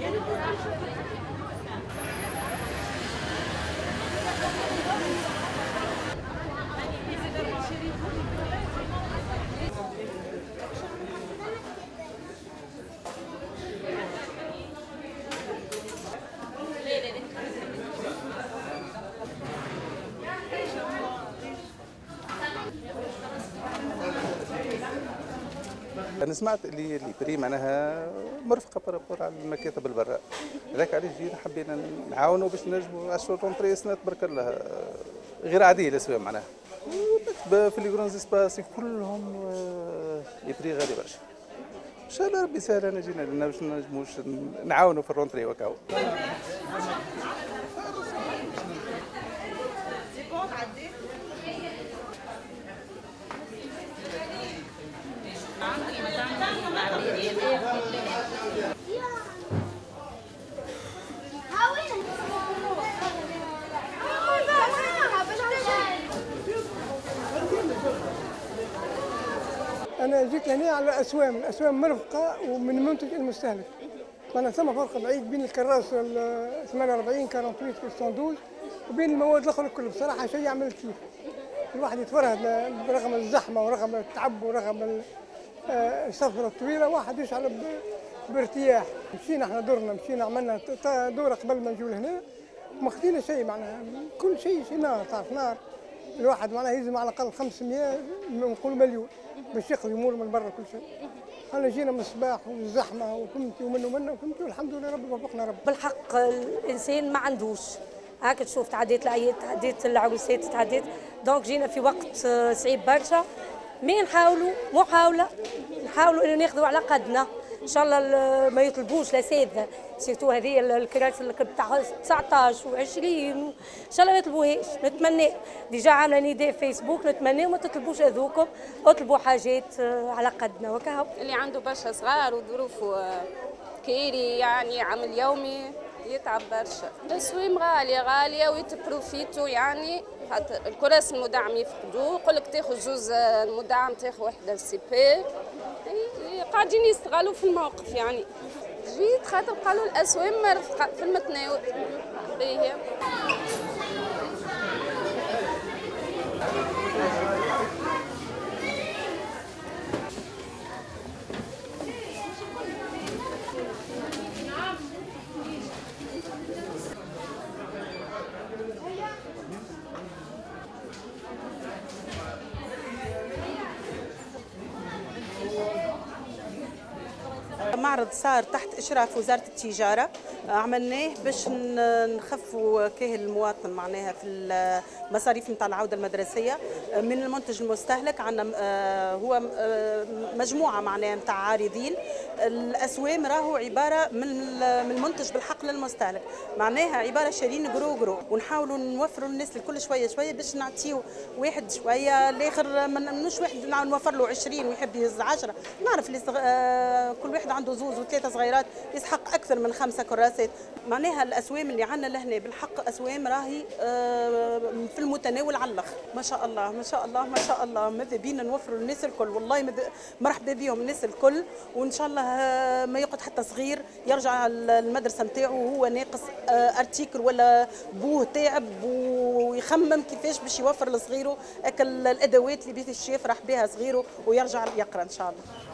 Yeni bir أنا سمعت اللي اللي بري معناها مرفقة بارابور على المكاتب البراء. هذاك علاش جينا حبينا نعاونوا باش نجموا اشهر رونتري سنه تبارك الله. غير عادية الاسواق معناها. في لي جرون سباس كلهم يبري غالي برشا. إن شاء الله ربي يسهل أنا جينا لنا باش نجموش نعاونوا في الرونتري وكاو. جيت هنا على الاسوام الاسوام مرفقة ومن منتج المستهلك. أنا ثم فرق بعيد بين الكراس ال 48 48 112 وبين المواد الأخرى الكل بصراحة شيء يعمل كيف. الواحد يتفرهد رغم الزحمة ورغم التعب ورغم السفرة الطويلة واحد يشعر بارتياح. مشينا إحنا دورنا مشينا عملنا دورة قبل ما نجوا لهنا. ما خدينا شيء معناها. كل شيء شيء نار تعرف نار. الواحد معناها يلزم على الأقل 500 نقول مليون. باش ياخذ امور من برا كل شيء. انا جينا من الصباح والزحمه وفهمتي ومنه ومنه وفهمتي والحمد لله ربي وفقنا رب بالحق الإنسان ما عندوش هاك تشوف تعديت الاعياد تعديت العروسات تعديت. donc جينا في وقت صعيب برشا. mais نحاولوا محاوله نحاولوا إنه ناخذوا على قدنا. إن شاء الله ما يطلبوش الاساتذه surtout هذه الكراسي اللي بتاع 19 و20 إن شاء الله ما يطلبوهاش. نتمنى. déjà عامله نداء في فيسبوك نتمنى ما تطلبوش هذوكم. اطلبوا حاجات على قدنا. وكهو. اللي عنده برشا صغار وظروفه كيري يعني عمل يومي يتعب برشا. التسويم غالية غالية ويتبروفيتو يعني خاطر الكراس المدعم يفقدوه. يقول لك تاخذ جوز المدعم تاخذ وحدة سي بي. قاعدين يستغلوا في الموقف يعني. جيت خاطر قالوا الأسوام في المتناول معرض صار تحت إشراف وزارة التجارة. عملناه باش نخفوا كاهل المواطن معناها في المصاريف نتاع العودة المدرسية. من المنتج المستهلك عندنا هو مجموعة معناها نتاع عارضين. الأسوام راهو عبارة من المنتج بالحق للمستهلك. معناها عبارة شارين gros gros ونحاولوا نوفروا للناس الكل شوية شوية باش نعطيو واحد شوية. الآخر مش واحد نوفر له 20 ويحب يهز 10 نعرف اللي كل واحد عنده زوز وثلاثة صغيرات يسحق أكثر من خمسة كراسات. معناها الأسوام اللي عندنا لهنا بالحق أسوام راهي في المتناول على الأخر. ما شاء الله ما شاء الله ما شاء الله. ماذا بينا نوفروا للناس الكل؟ والله مرحبا بهم الناس الكل. وإن شاء الله ما يقعد حتى صغير يرجع المدرسة نتاعو وهو ناقص أرتيكل ولا بوه تعب ويخمم كيفاش باش يوفر لصغيره الأدوات اللي بيت الشيف يفرح بها صغيره ويرجع يقرأ إن شاء الله.